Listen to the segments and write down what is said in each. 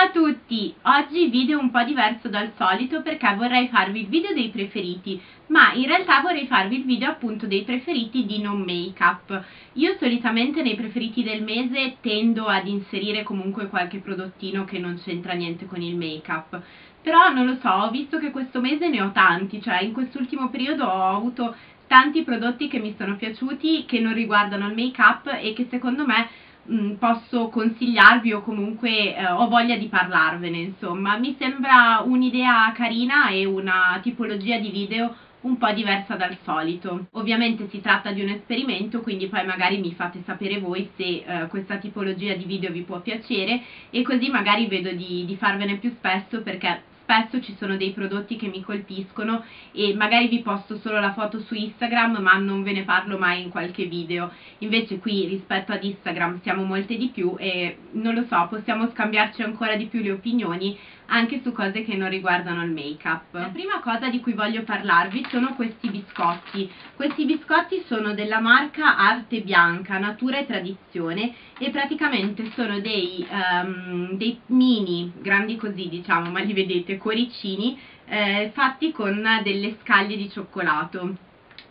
Ciao a tutti! Oggi video un po' diverso dal solito perché vorrei farvi il video dei preferiti, ma in realtà vorrei farvi il video appunto dei preferiti di non make up. Io solitamente nei preferiti del mese tendo ad inserire comunque qualche prodottino che non c'entra niente con il make up, però non lo so, ho visto che questo mese ne ho tanti, cioè in quest'ultimo periodo ho avuto tanti prodotti che mi sono piaciuti che non riguardano il make up e che secondo me mh, posso consigliarvi o comunque eh, ho voglia di parlarvene, insomma. Mi sembra un'idea carina e una tipologia di video un po' diversa dal solito. Ovviamente si tratta di un esperimento, quindi poi magari mi fate sapere voi se eh, questa tipologia di video vi può piacere e così magari vedo di, di farvene più spesso perché spesso ci sono dei prodotti che mi colpiscono e magari vi posto solo la foto su Instagram ma non ve ne parlo mai in qualche video invece qui rispetto ad Instagram siamo molte di più e non lo so possiamo scambiarci ancora di più le opinioni anche su cose che non riguardano il make up. La prima cosa di cui voglio parlarvi sono questi biscotti. Questi biscotti sono della marca Arte Bianca, Natura e Tradizione e praticamente sono dei, um, dei mini, grandi così diciamo, ma li vedete, cuoricini eh, fatti con delle scaglie di cioccolato.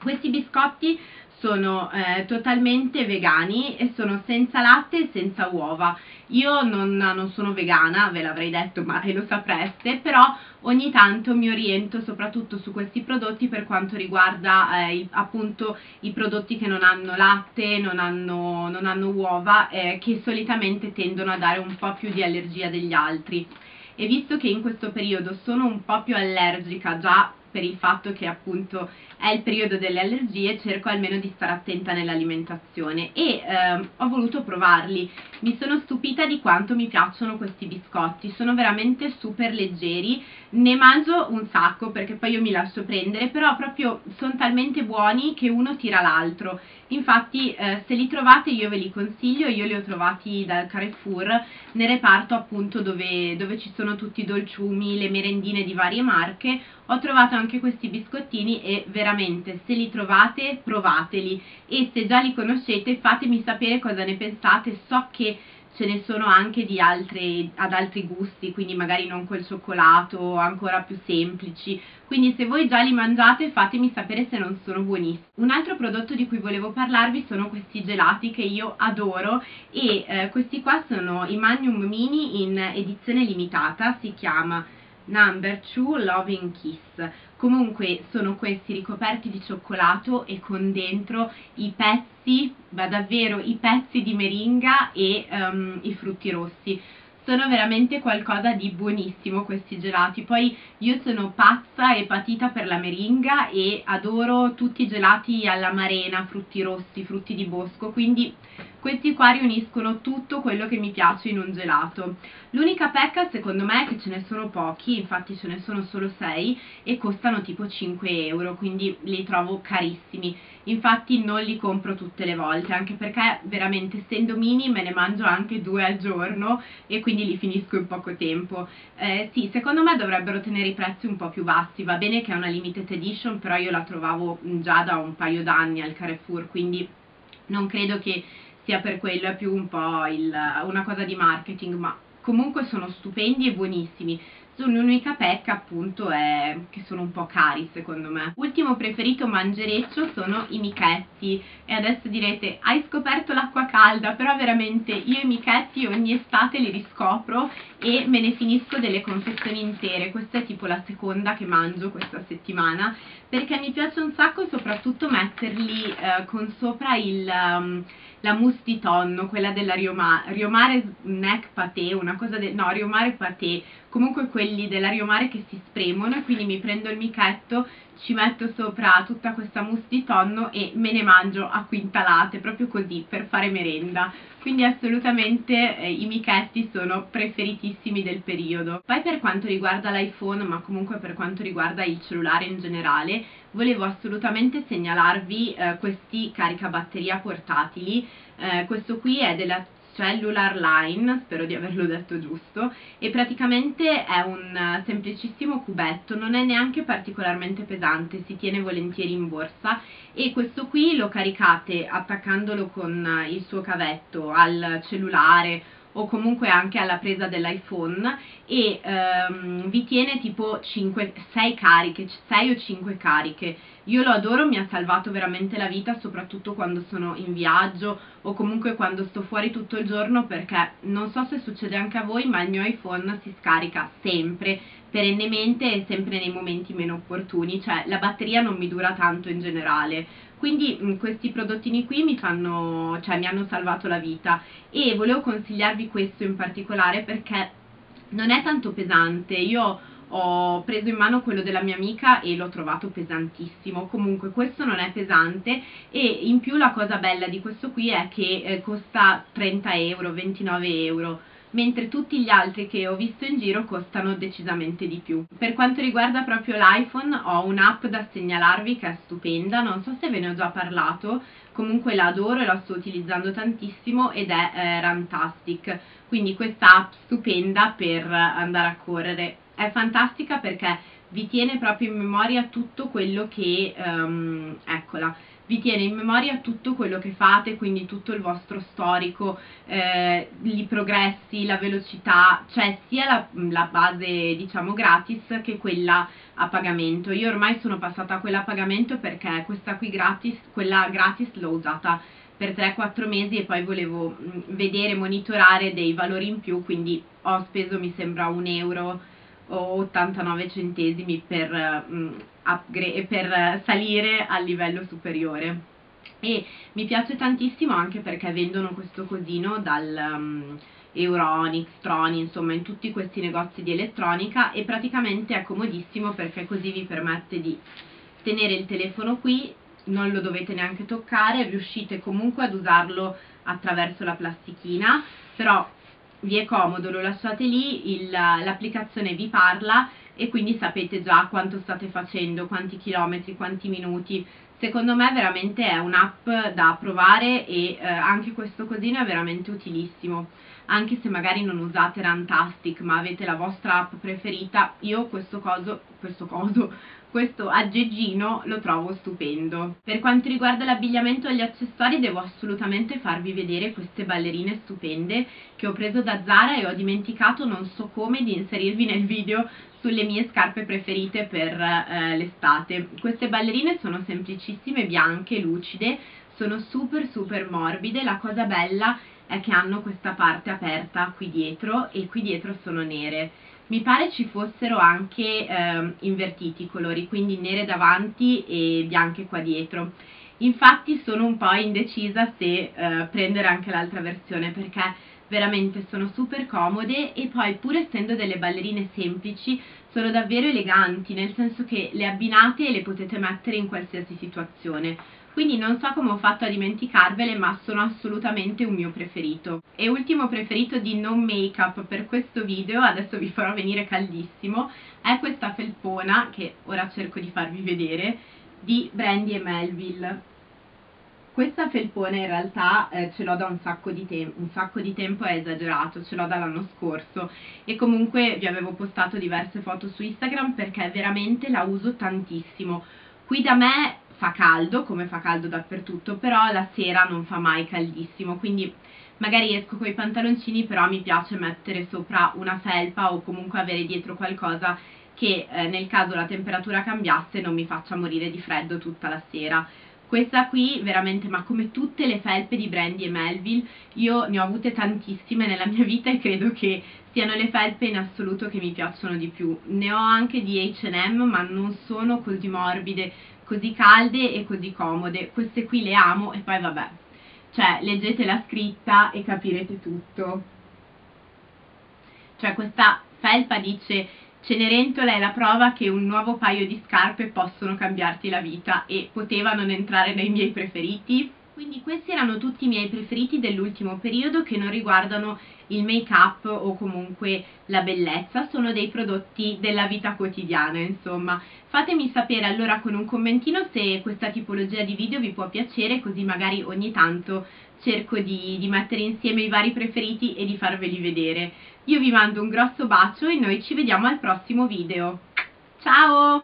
Questi biscotti sono eh, totalmente vegani e sono senza latte e senza uova. Io non, non sono vegana, ve l'avrei detto, ma lo sapreste, però ogni tanto mi oriento soprattutto su questi prodotti per quanto riguarda eh, appunto i prodotti che non hanno latte, non hanno, non hanno uova, eh, che solitamente tendono a dare un po' più di allergia degli altri. E visto che in questo periodo sono un po' più allergica già per il fatto che appunto è il periodo delle allergie cerco almeno di stare attenta nell'alimentazione. E ehm, ho voluto provarli. Mi sono stupita di quanto mi piacciono questi biscotti. Sono veramente super leggeri. Ne mangio un sacco perché poi io mi lascio prendere però proprio sono talmente buoni che uno tira l'altro. Infatti eh, se li trovate io ve li consiglio. Io li ho trovati dal Carrefour nel reparto appunto dove, dove ci sono tutti i dolciumi le merendine di varie marche ho trovato anche questi biscottini e veramente se li trovate provateli. E se già li conoscete fatemi sapere cosa ne pensate, so che ce ne sono anche di altre, ad altri gusti, quindi magari non col cioccolato, ancora più semplici, quindi se voi già li mangiate fatemi sapere se non sono buonissimi. Un altro prodotto di cui volevo parlarvi sono questi gelati che io adoro e eh, questi qua sono i Magnum Mini in edizione limitata, si chiama Number 2 Loving Kiss. Comunque sono questi ricoperti di cioccolato e con dentro i pezzi, ma davvero i pezzi di meringa e um, i frutti rossi sono veramente qualcosa di buonissimo questi gelati poi io sono pazza e patita per la meringa e adoro tutti i gelati alla marena, frutti rossi, frutti di bosco quindi questi qua riuniscono tutto quello che mi piace in un gelato. L'unica pecca secondo me è che ce ne sono pochi, infatti ce ne sono solo 6 e costano tipo 5 euro, quindi li trovo carissimi. Infatti non li compro tutte le volte, anche perché veramente essendo mini me ne mangio anche due al giorno e quindi li finisco in poco tempo. Eh, sì, secondo me dovrebbero tenere i prezzi un po' più bassi, va bene che è una limited edition, però io la trovavo già da un paio d'anni al Carrefour, quindi non credo che sia per quello, è più un po' il, una cosa di marketing, ma comunque sono stupendi e buonissimi. L'unica pecca appunto è che sono un po' cari secondo me. Ultimo preferito mangereccio sono i michetti e adesso direte hai scoperto l'acqua calda però veramente io i michetti ogni estate li riscopro e me ne finisco delle confezioni intere. Questa è tipo la seconda che mangio questa settimana perché mi piace un sacco soprattutto metterli eh, con sopra il... Um, la mousse di tonno, quella della Riomare, Riomare Neck Paté, una cosa del, no, Riomare Paté, comunque quelli della Riomare che si spremono e quindi mi prendo il michetto, ci metto sopra tutta questa mousse di tonno e me ne mangio a quintalate, proprio così, per fare merenda. Quindi assolutamente eh, i michetti sono preferitissimi del periodo. Poi per quanto riguarda l'iPhone, ma comunque per quanto riguarda il cellulare in generale, volevo assolutamente segnalarvi eh, questi caricabatteria portatili. Eh, questo qui è della Cellular Line, spero di averlo detto giusto, e praticamente è un eh, semplicissimo cubetto, non è neanche particolarmente pesante, si tiene volentieri in borsa e questo qui lo caricate attaccandolo con eh, il suo cavetto al cellulare o comunque anche alla presa dell'iPhone e ehm, vi tiene tipo 5, 6 cariche, 6 o 5 cariche. Io lo adoro, mi ha salvato veramente la vita, soprattutto quando sono in viaggio o comunque quando sto fuori tutto il giorno perché non so se succede anche a voi, ma il mio iPhone si scarica sempre, perennemente e sempre nei momenti meno opportuni, cioè la batteria non mi dura tanto in generale. Quindi mh, questi prodottini qui mi, fanno, cioè, mi hanno salvato la vita. E volevo consigliarvi questo in particolare perché non è tanto pesante, io ho preso in mano quello della mia amica e l'ho trovato pesantissimo. Comunque questo non è pesante e in più la cosa bella di questo qui è che eh, costa 30 euro 29 euro mentre tutti gli altri che ho visto in giro costano decisamente di più. Per quanto riguarda proprio l'iPhone ho un'app da segnalarvi che è stupenda, non so se ve ne ho già parlato, comunque la adoro e la sto utilizzando tantissimo ed è eh, Runtastic, quindi questa app stupenda per andare a correre. È fantastica perché vi tiene proprio in memoria tutto quello che, um, eccola, vi tiene in memoria tutto quello che fate, quindi tutto il vostro storico, eh, i progressi, la velocità, cioè sia la, la, base diciamo gratis che quella a pagamento. Io ormai sono passata a quella a pagamento perché questa qui gratis, quella gratis l'ho usata per 3-4 mesi e poi volevo mm, vedere, monitorare dei valori in più, quindi ho speso mi sembra un euro o 89 centesimi per, um, per salire al livello superiore. E mi piace tantissimo anche perché vendono questo cosino dal um, Euronics, Troni, insomma in tutti questi negozi di elettronica e praticamente è comodissimo perché così vi permette di tenere il telefono qui, non lo dovete neanche toccare, riuscite comunque ad usarlo attraverso la plastichina, però vi è comodo, lo lasciate lì, l'applicazione vi parla e quindi sapete già quanto state facendo, quanti chilometri, quanti minuti. Secondo me veramente è un'app da provare e eh, anche questo cosino è veramente utilissimo. Anche se magari non usate Rantastic ma avete la vostra app preferita, io questo coso, questo coso, questo aggeggino lo trovo stupendo. Per quanto riguarda l'abbigliamento e gli accessori devo assolutamente farvi vedere queste ballerine stupende che ho preso da Zara e ho dimenticato non so come di inserirvi nel video sulle mie scarpe preferite per eh, l'estate. Queste ballerine sono semplicissime, bianche, lucide, sono super super morbide, la cosa bella è che hanno questa parte aperta qui dietro e qui dietro sono nere mi pare ci fossero anche eh, invertiti i colori, quindi nere davanti e bianche qua dietro. Infatti sono un po' indecisa se eh, prendere anche l'altra versione perché veramente sono super comode e poi pur essendo delle ballerine semplici sono davvero eleganti, nel senso che le abbinate e le potete mettere in qualsiasi situazione quindi non so come ho fatto a dimenticarvele ma sono assolutamente un mio preferito. E ultimo preferito di non make up per questo video, adesso vi farò venire caldissimo, è questa felpona che ora cerco di farvi vedere di Brandy e Melville. Questa felpona in realtà eh, ce l'ho da un sacco di tempo, un sacco di tempo è esagerato, ce l'ho dall'anno scorso e comunque vi avevo postato diverse foto su Instagram perché veramente la uso tantissimo. Qui da me fa caldo, come fa caldo dappertutto, però la sera non fa mai caldissimo, quindi magari esco con i pantaloncini, però mi piace mettere sopra una felpa o comunque avere dietro qualcosa che eh, nel caso la temperatura cambiasse non mi faccia morire di freddo tutta la sera. Questa qui veramente, ma come tutte le felpe di Brandy e Melville, io ne ho avute tantissime nella mia vita e credo che siano le felpe in assoluto che mi piacciono di più. Ne ho anche di H&M, ma non sono così morbide, così calde e così comode. Queste qui le amo e poi vabbè, cioè leggete la scritta e capirete tutto. Cioè questa felpa dice Cenerentola è la prova che un nuovo paio di scarpe possono cambiarti la vita e poteva non entrare nei miei preferiti. Quindi questi erano tutti i miei preferiti dell'ultimo periodo che non riguardano il make up o comunque la bellezza, sono dei prodotti della vita quotidiana insomma. Fatemi sapere allora con un commentino se questa tipologia di video vi può piacere così magari ogni tanto cerco di, di mettere insieme i vari preferiti e di farveli vedere. Io vi mando un grosso bacio e noi ci vediamo al prossimo video. Ciao!